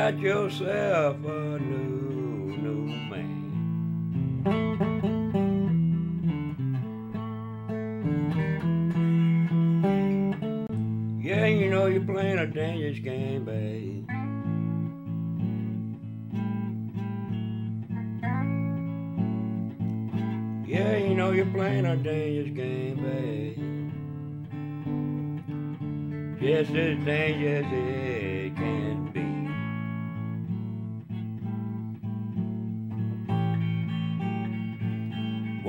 Got yourself a new, new man. Yeah, you know you're playing a dangerous game, babe. Yeah, you know you're playing a dangerous game, babe. Just as dangerous as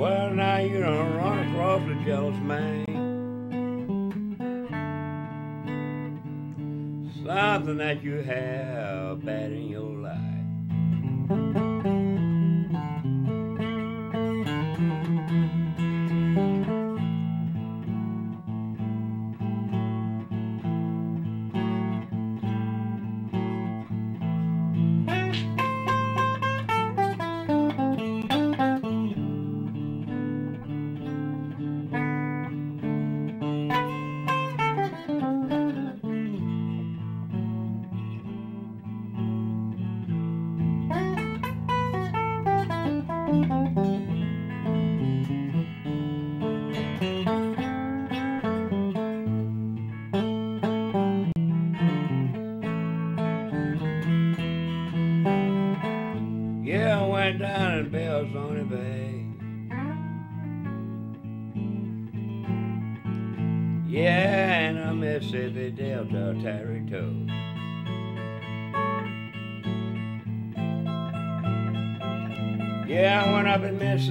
Well, now you done run across a jealous man. Something that you have bad in your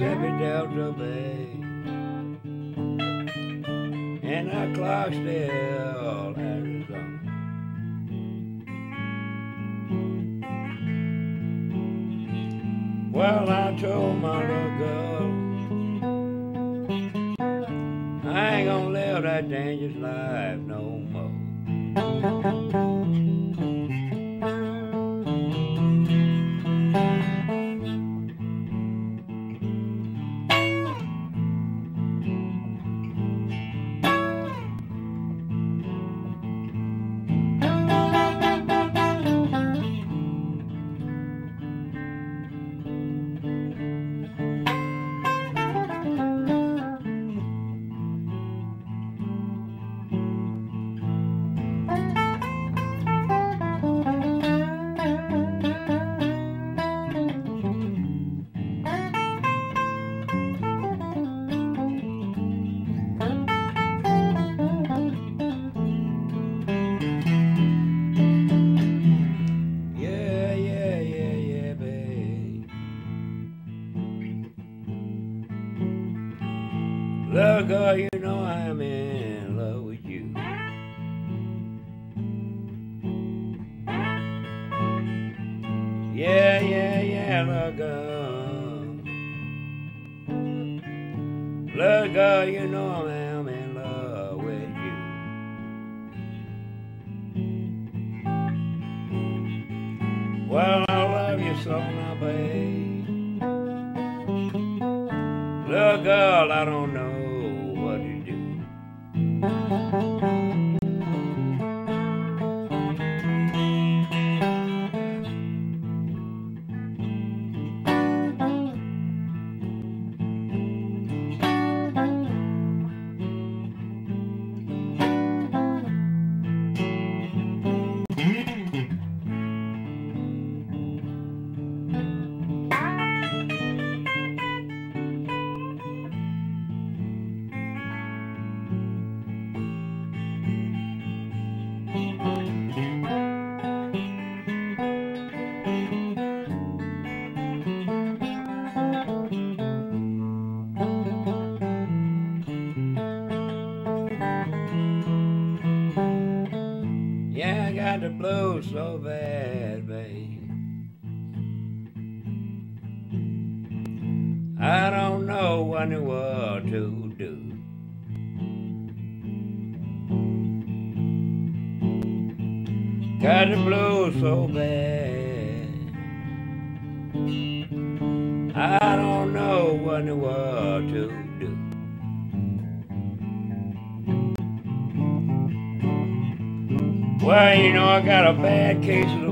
up in Mississippi Delta Bay. And I Clarksdale, Arizona. Well, I told my little girl, I ain't gonna live that dangerous life Little girl, I don't know a bad case of the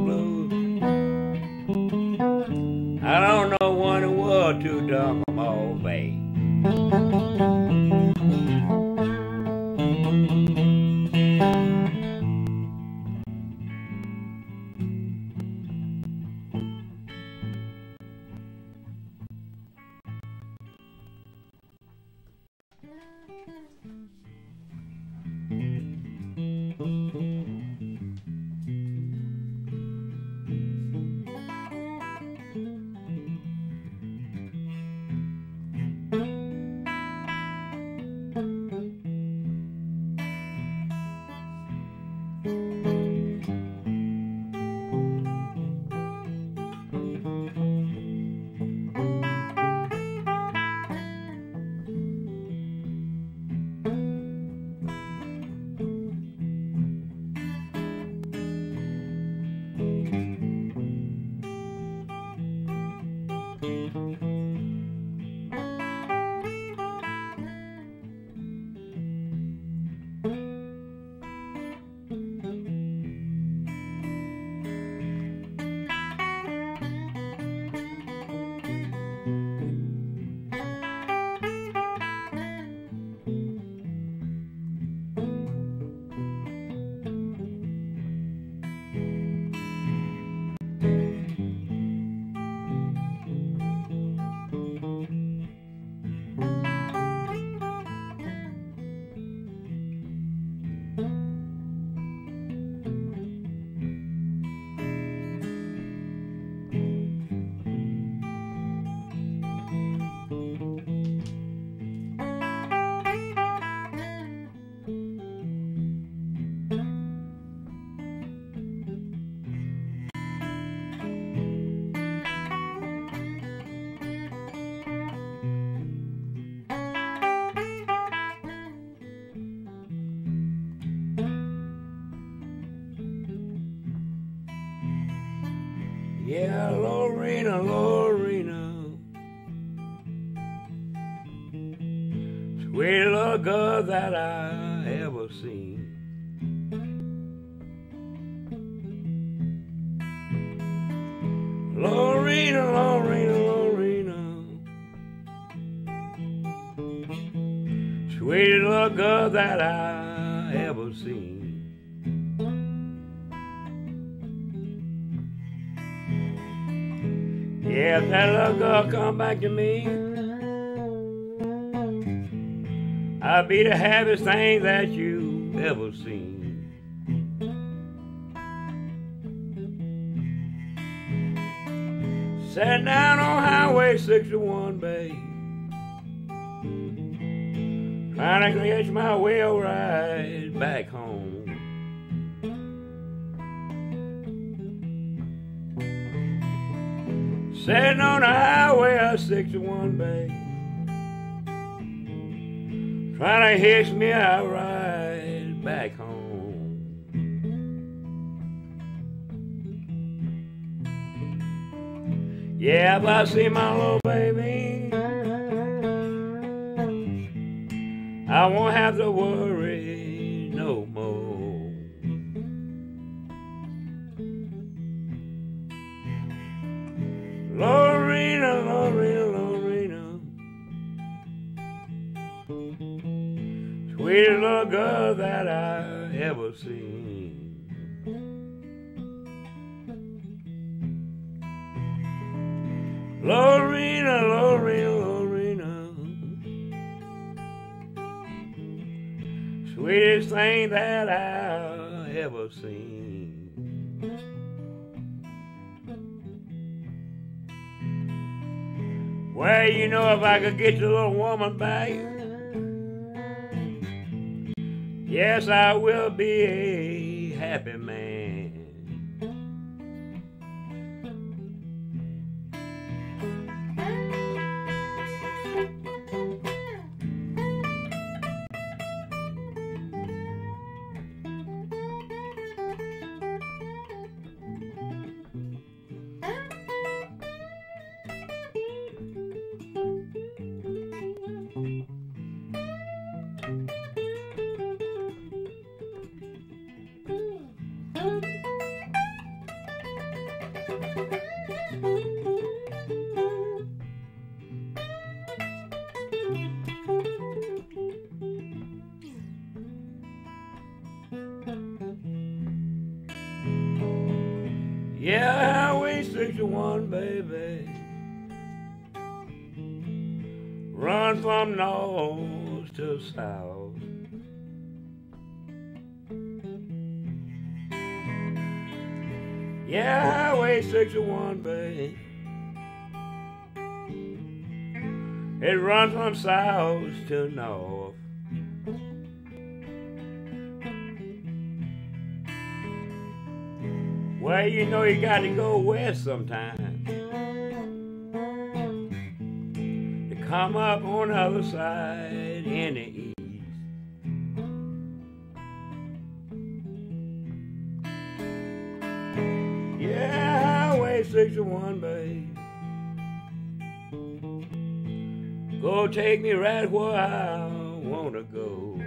Lorena, Lorena. Sweet girl that I back to me, I'll be the happiest thing that you ever seen. Sat down on Highway 61, babe. Trying to catch my wheel ride back Sitting on the highway of 61, babe. Trying to hitch me a ride back home. Yeah, if I see my little baby, I won't have to worry no more. Sweetest little girl that I ever seen. Lorena, Lorena, Lorena. Sweetest thing that I ever seen. Well, you know, if I could get your little woman back, yes, I will be a happy man. Run from north to south. Yeah, Highway 61, baby. It runs from south to north. Well, you know you got to go west sometimes. Come up on the other side in the east. Yeah, Highway 61, babe. Go take me right where I wanna go.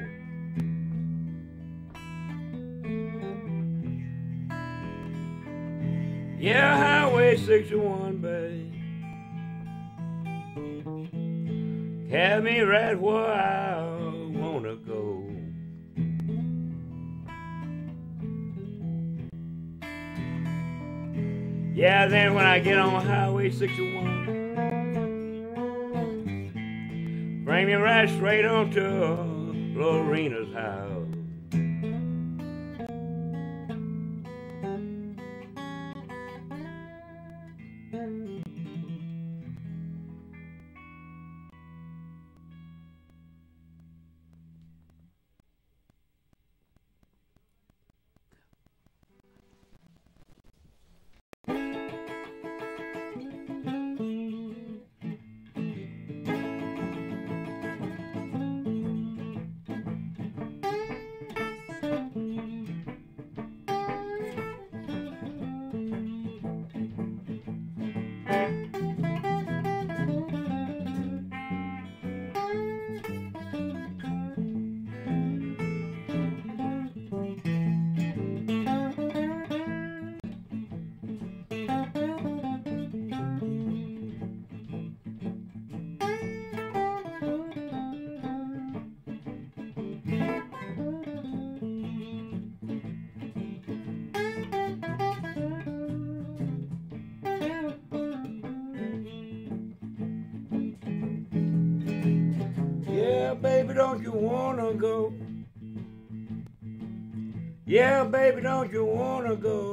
Yeah, Highway 61, babe. Carry me right where I wanna go. Yeah, then when I get on Highway 61, bring me right straight on to Lorena's house. Baby, don't you wanna go?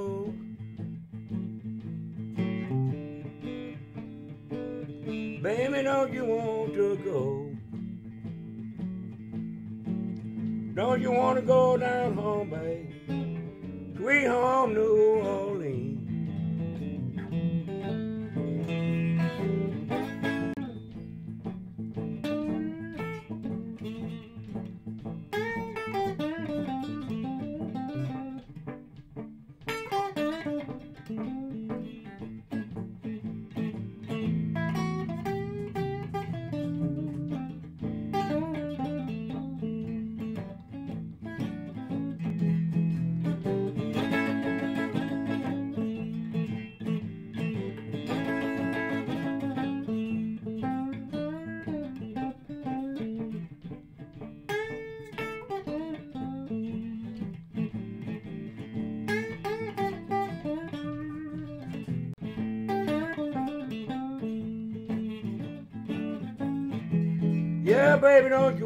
Yeah, baby, don't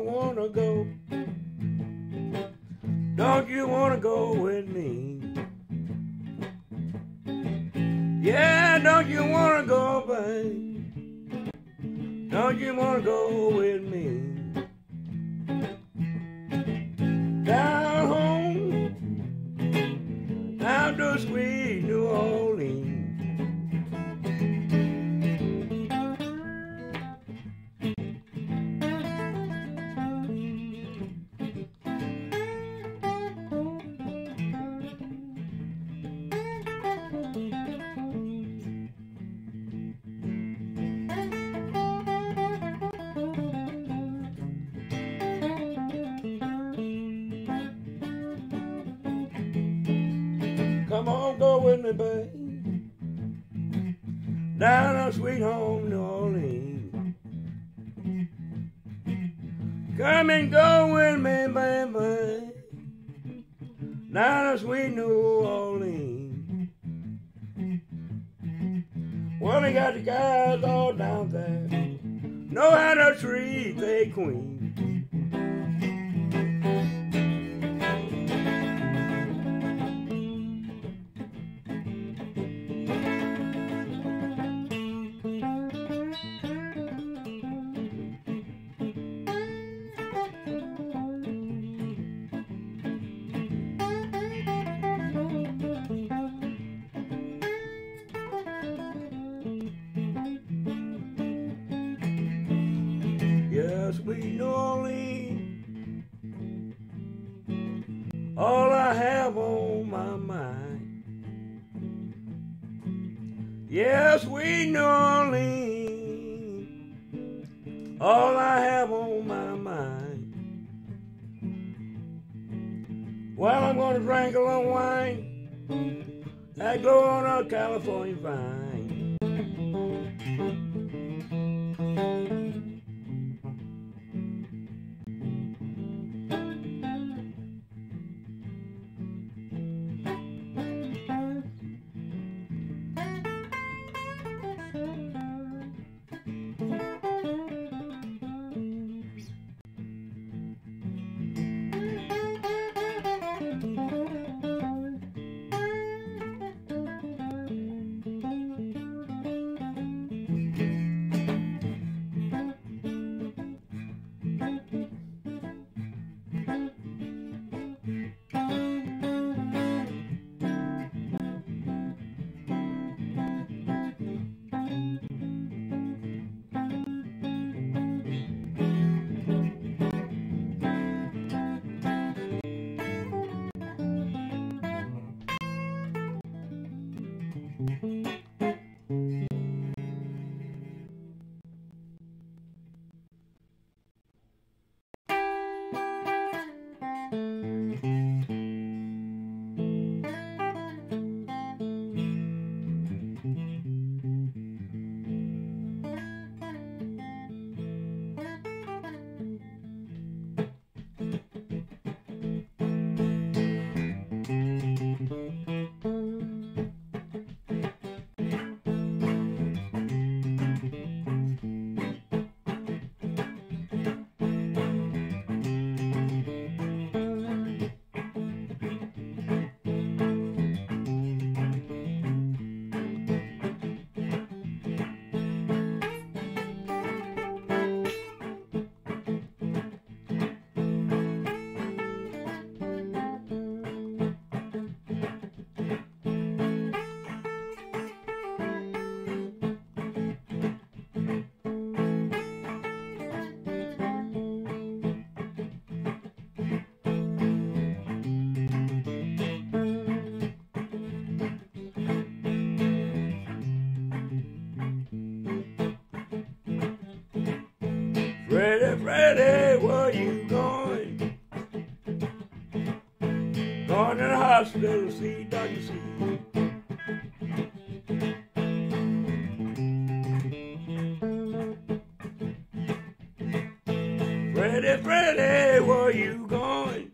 Pretty, pretty, where you going?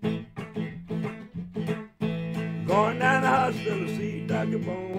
Going down the hospital to see Dr. Bone.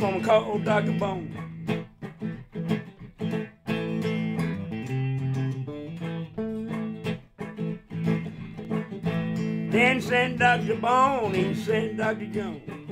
I'm gonna call Dr. Bone. Then send Dr. Bone He sent Dr. Jones.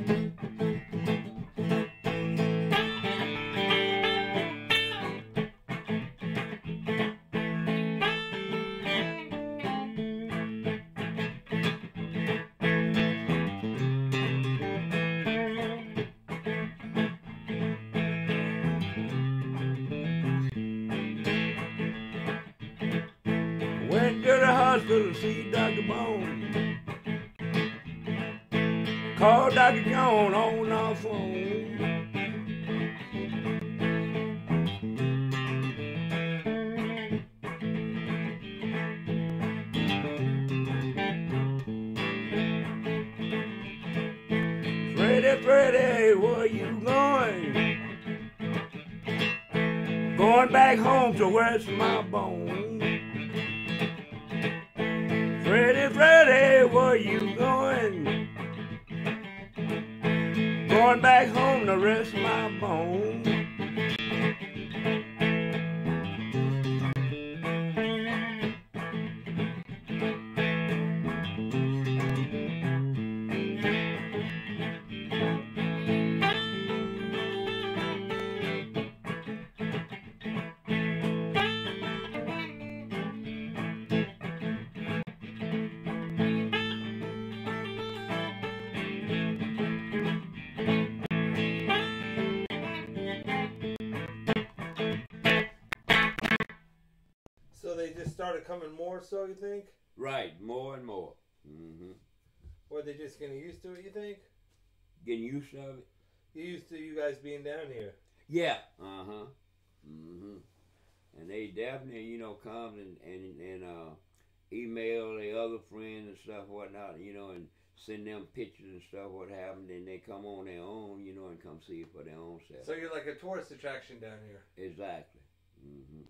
Called Dr. Jones on the phone. Freddie, Freddie, where you going? Going back home to rest my bones. Going back home to rest my bones. Started coming more. So you think? Right, more and more. hmm Or they just getting used to it? You think? Getting used to it? You used to you guys being down here. Yeah. Uh huh. Mm-hmm. And they definitely, you know, come and and and uh, email their other friends and stuff, whatnot, you know, and send them pictures and stuff, what happened. and they come on their own, you know, and come see it for their own self. So you're like a tourist attraction down here. exactly. hmm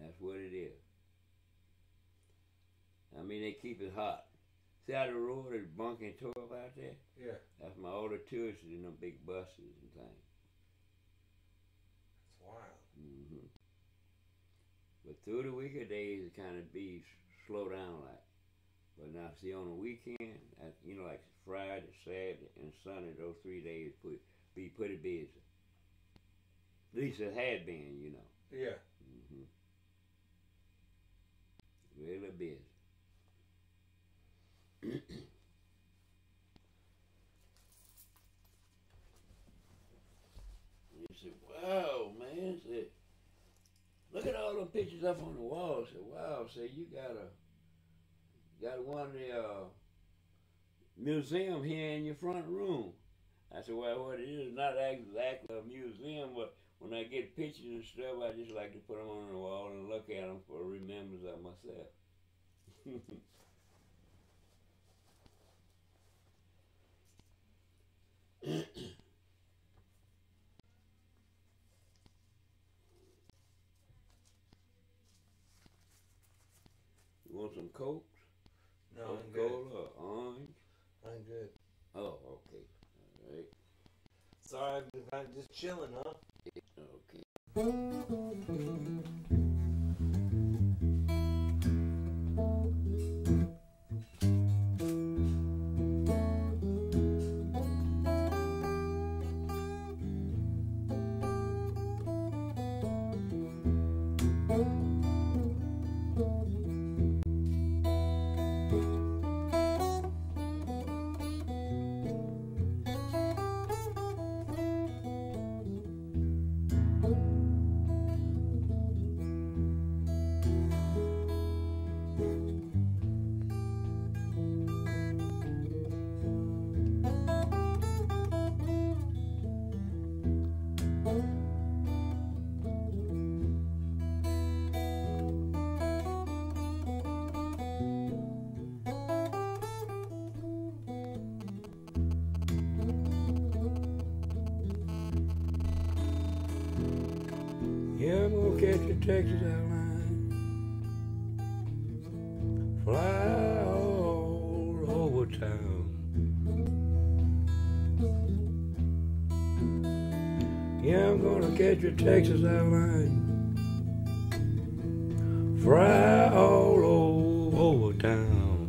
That's what it is. I mean, they keep it hot. See how the road is bunking tough out there? Yeah, That's my all the tourists in them big buses and things. it's wild. hmm But through the weekend days, it kind of be slow down like. But now, see, on the weekend, at, you know, like Friday, Saturday, and Sunday, those three days put be pretty busy. At least it had been, you know. Yeah. hmm Really busy. You said, wow, man. Look at all them pictures up on the wall. I said, wow. Say, you got a got one of the uh, museum here in your front room. I said, well, what it is not exactly a museum, but when I get pictures and stuff, I just like to put them on the wall and look at them for remembrance of myself. you want some Coke? No, I'm good. Or orange? I'm good. Oh, okay. All right. Sorry, I've been kind of just chilling, huh? Okay. Catch the Texas airline. Fly all over town. Yeah, I'm gonna catch the Texas airline. Fly all over town.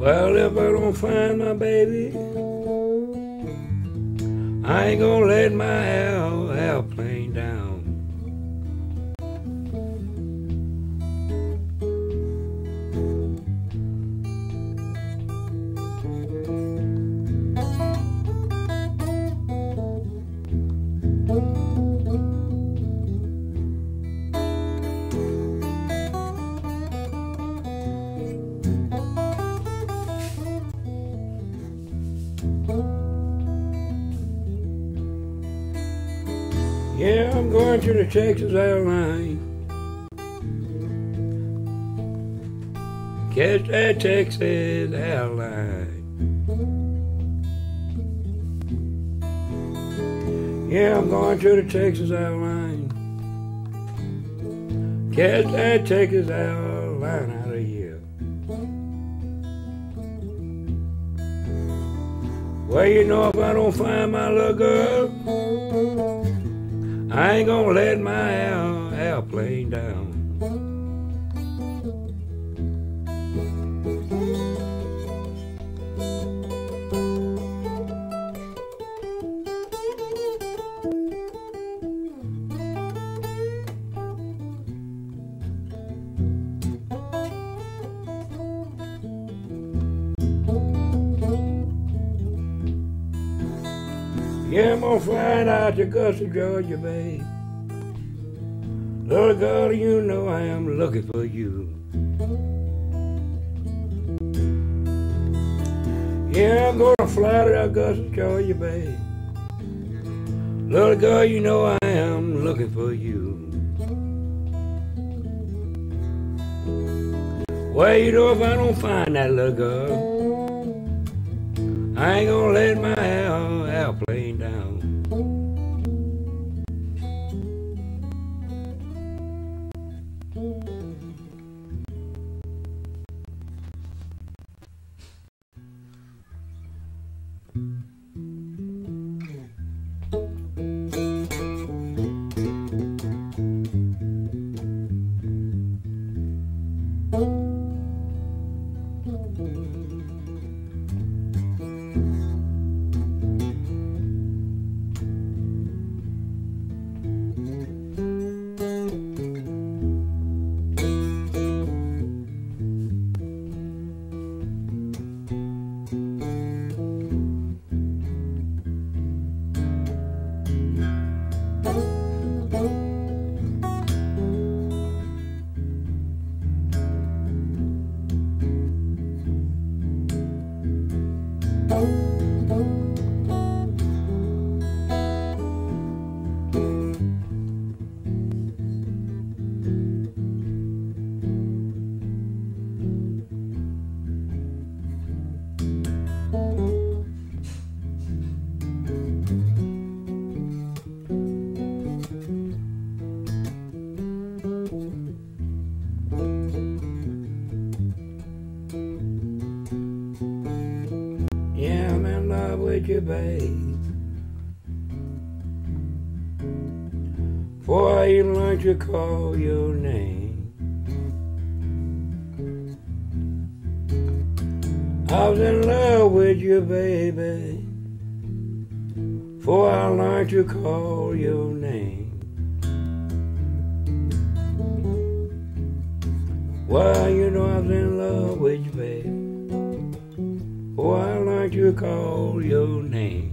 Well, if I don't find my baby, Yeah, I'm going to the Texas airline. Catch that Texas airline. Yeah, I'm going to the Texas airline. Catch that Texas airline out of here. Well, you know, if I don't find my little girl, I ain't gonna let my airplane down. To Augusta, Georgia, babe. Little girl, you know I am looking for you. Yeah, I'm gonna fly to Augusta, Georgia, babe. Little girl, you know I am looking for you. Well, you know if I don't find that little girl, I ain't gonna let my To call your name, I was in love with you, baby. for I learned to call your name. Well, you know I was in love with you, baby. Before I learned to call your name.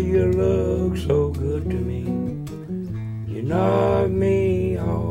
you look so good to me. You knock me off.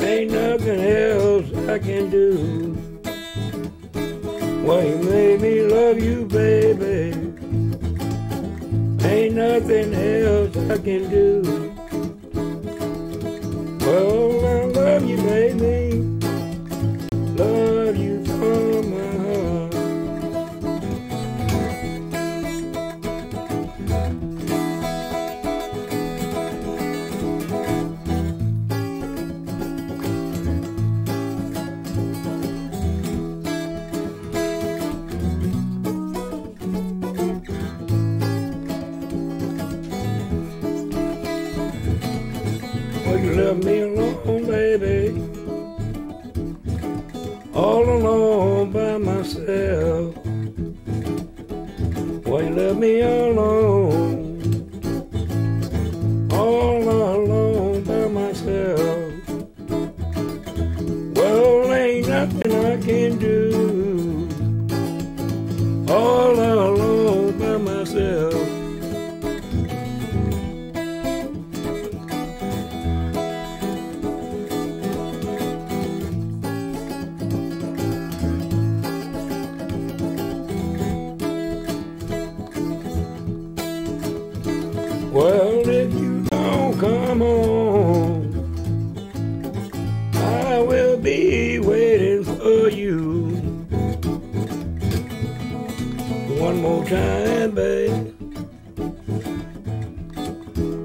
Ain't nothing else I can do. Well, you made me love you, baby. Ain't nothing else I can do. Well, I love you, baby.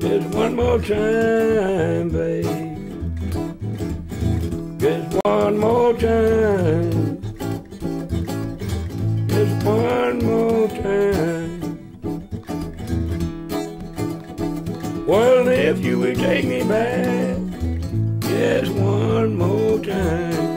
Just one more time, babe. Just one more time. Just one more time. Well, if you would take me back, just one more time.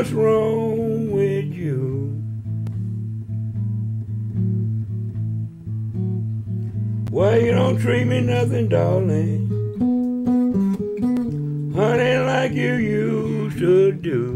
What's wrong with you? Why you don't treat me nothing, darling? Honey, like you used to do.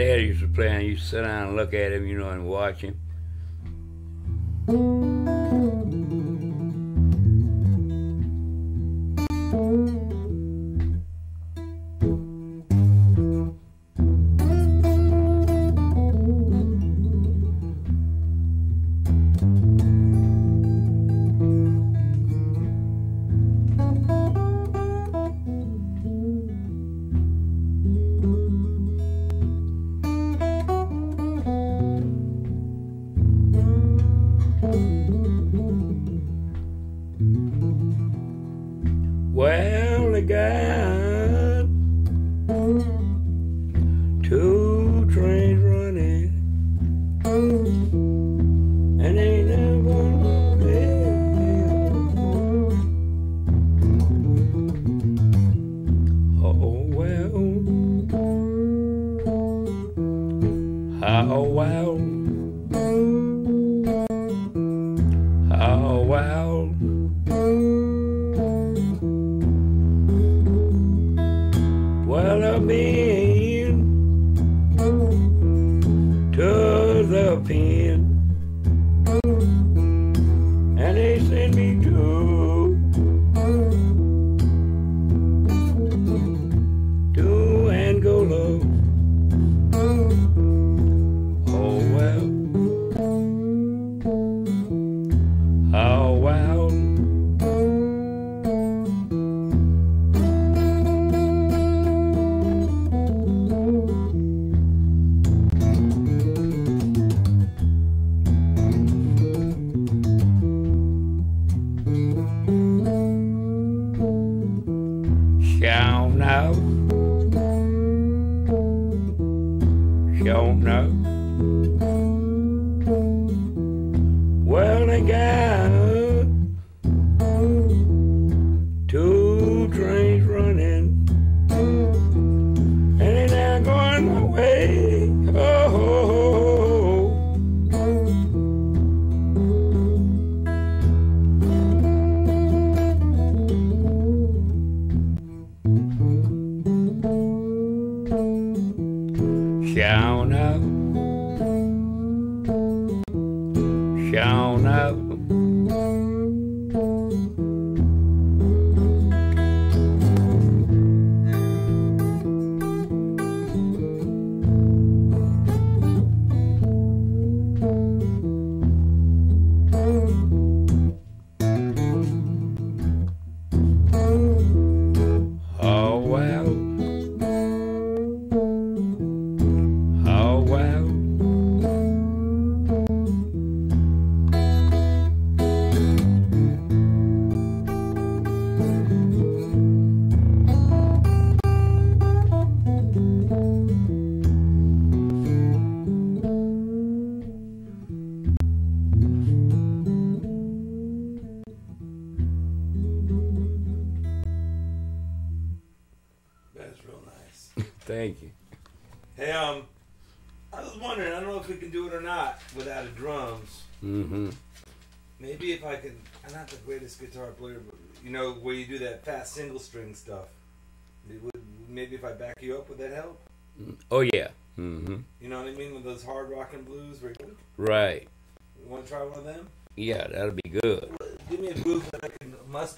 dad used to play, and you sit down and look at him, you know, and watch him. Guitar player, but you know where you do that fast single string stuff. Would- Maybe if I back you up, would that help? Oh yeah. Mm-hmm. You know what I mean with those hard rock and blues. Where you Right. want to try one of them? Yeah, that'll be good. Give me a groove that I can must